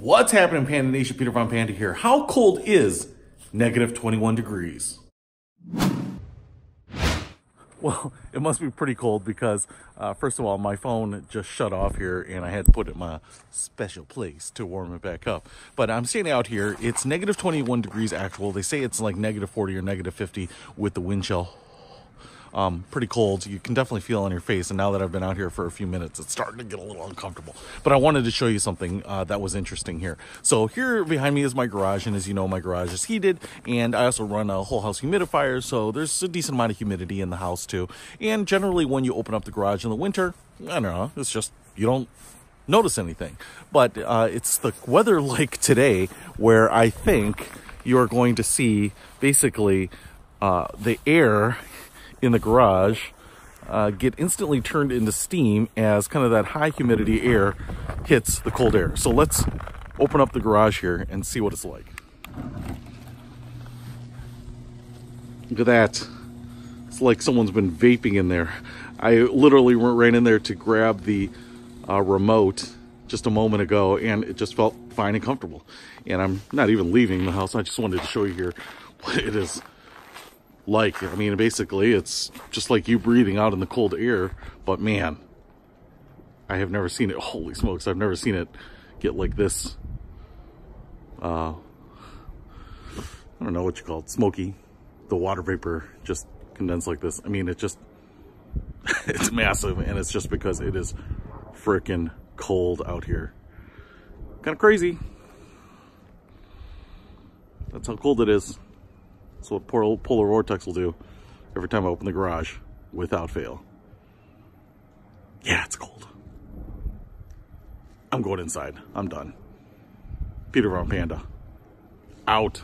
What's happening, Panda Nation? Peter Von Panda here. How cold is negative 21 degrees? Well, it must be pretty cold because, uh, first of all, my phone just shut off here and I had to put it in my special place to warm it back up. But I'm standing out here. It's negative 21 degrees actual. They say it's like negative 40 or negative 50 with the wind chill um, pretty cold. You can definitely feel on your face. And now that I've been out here for a few minutes, it's starting to get a little uncomfortable. But I wanted to show you something uh, that was interesting here. So here behind me is my garage. And as you know, my garage is heated. And I also run a whole house humidifier. So there's a decent amount of humidity in the house too. And generally when you open up the garage in the winter, I don't know, it's just, you don't notice anything. But uh, it's the weather like today where I think you're going to see basically uh, the air in the garage uh, get instantly turned into steam as kind of that high humidity air hits the cold air. So let's open up the garage here and see what it's like. Look at that. It's like someone's been vaping in there. I literally ran in there to grab the uh, remote just a moment ago and it just felt fine and comfortable. And I'm not even leaving the house. I just wanted to show you here what it is like. I mean, basically, it's just like you breathing out in the cold air, but man, I have never seen it. Holy smokes, I've never seen it get like this. Uh, I don't know what you call it, smoky. The water vapor just condensed like this. I mean, it just, it's massive, and it's just because it is freaking cold out here. Kind of crazy. That's how cold it is. That's what polar vortex will do every time I open the garage without fail. Yeah, it's cold. I'm going inside. I'm done. Peter Von Panda. Out.